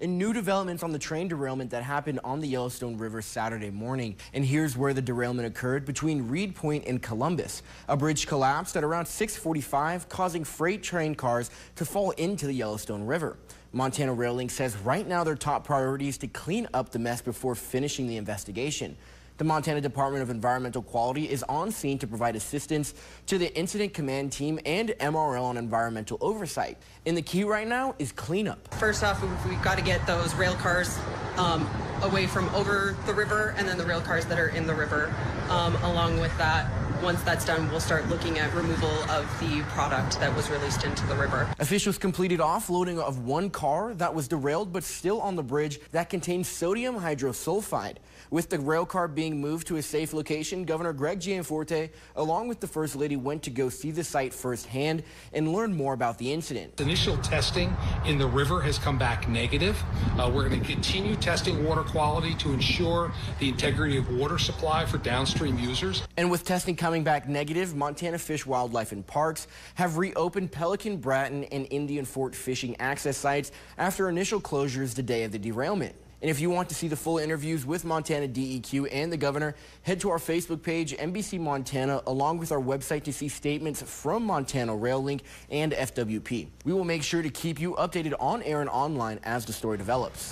and new developments on the train derailment that happened on the Yellowstone River Saturday morning. And here's where the derailment occurred between Reed Point and Columbus. A bridge collapsed at around 645, causing freight train cars to fall into the Yellowstone River. Montana Rail Link says right now their top priority is to clean up the mess before finishing the investigation. The Montana Department of Environmental Quality is on scene to provide assistance to the Incident Command Team and MRL on environmental oversight. And the key right now is cleanup. First off, we've got to get those rail cars um, away from over the river and then the rail cars that are in the river. Um, along with that, once that's done, we'll start looking at removal of the product that was released into the river. Officials completed offloading of one car that was derailed but still on the bridge that contained sodium hydrosulfide. With the rail car being moved to a safe location, Governor Greg Gianforte, along with the First Lady, went to go see the site firsthand and learn more about the incident. Initial testing in the river has come back negative. Uh, we're going to continue testing water quality to ensure the integrity of water supply for downstream users. And with testing coming back negative, Montana Fish, Wildlife, and Parks have reopened Pelican, Bratten, and Indian Fort fishing access sites after initial closures the day of the derailment. And if you want to see the full interviews with Montana DEQ and the governor, head to our Facebook page, NBC Montana, along with our website to see statements from Montana Rail Link and FWP. We will make sure to keep you updated on air and online as the story develops.